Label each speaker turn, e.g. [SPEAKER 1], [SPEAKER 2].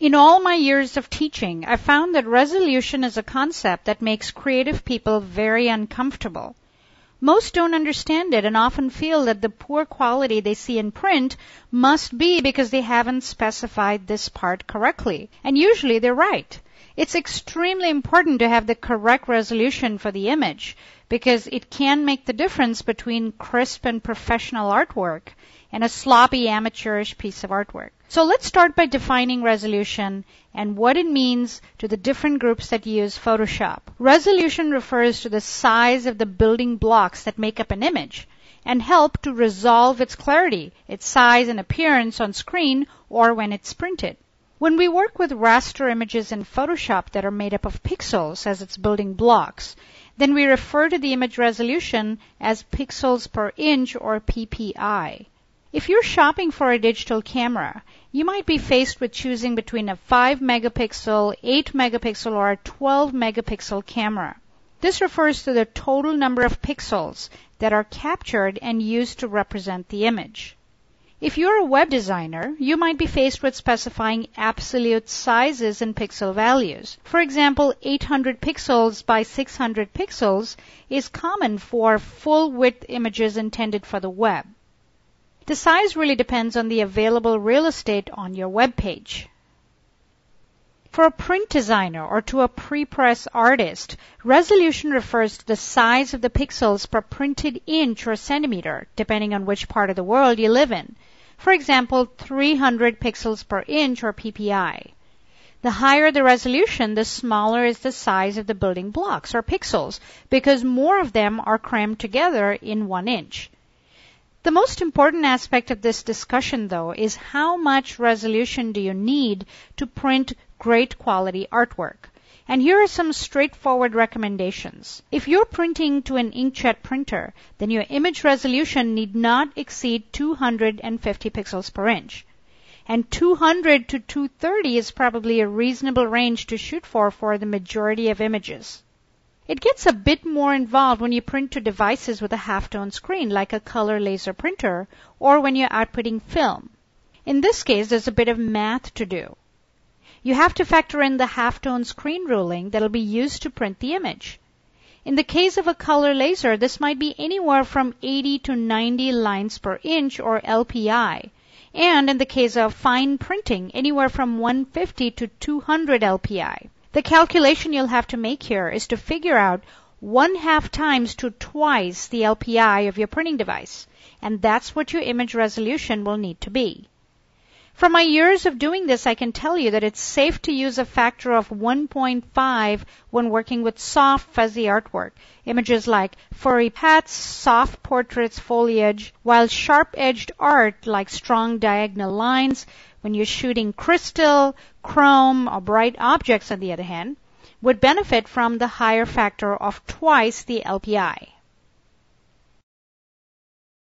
[SPEAKER 1] In all my years of teaching, I found that resolution is a concept that makes creative people very uncomfortable. Most don't understand it and often feel that the poor quality they see in print must be because they haven't specified this part correctly. And usually they're right. It's extremely important to have the correct resolution for the image because it can make the difference between crisp and professional artwork and a sloppy amateurish piece of artwork. So let's start by defining resolution and what it means to the different groups that use Photoshop. Resolution refers to the size of the building blocks that make up an image and help to resolve its clarity, its size and appearance on screen or when it's printed. When we work with raster images in Photoshop that are made up of pixels as its building blocks, then we refer to the image resolution as pixels per inch or PPI. If you're shopping for a digital camera, you might be faced with choosing between a 5 megapixel, 8 megapixel, or a 12 megapixel camera. This refers to the total number of pixels that are captured and used to represent the image. If you're a web designer, you might be faced with specifying absolute sizes in pixel values. For example, 800 pixels by 600 pixels is common for full width images intended for the web. The size really depends on the available real estate on your web page. For a print designer or to a pre-press artist, resolution refers to the size of the pixels per printed inch or centimeter, depending on which part of the world you live in. For example, 300 pixels per inch or PPI. The higher the resolution, the smaller is the size of the building blocks or pixels because more of them are crammed together in one inch. The most important aspect of this discussion, though, is how much resolution do you need to print great quality artwork? And here are some straightforward recommendations. If you're printing to an inkjet printer, then your image resolution need not exceed 250 pixels per inch. And 200 to 230 is probably a reasonable range to shoot for for the majority of images. It gets a bit more involved when you print to devices with a halftone screen like a color laser printer or when you're outputting film. In this case, there's a bit of math to do. You have to factor in the halftone screen ruling that'll be used to print the image. In the case of a color laser, this might be anywhere from 80 to 90 lines per inch or LPI. And in the case of fine printing, anywhere from 150 to 200 LPI. The calculation you'll have to make here is to figure out one half times to twice the LPI of your printing device. And that's what your image resolution will need to be. From my years of doing this, I can tell you that it's safe to use a factor of 1.5 when working with soft, fuzzy artwork. Images like furry pets, soft portraits, foliage, while sharp-edged art like strong diagonal lines, when you're shooting crystal, chrome, or bright objects, on the other hand, would benefit from the higher factor of twice the LPI.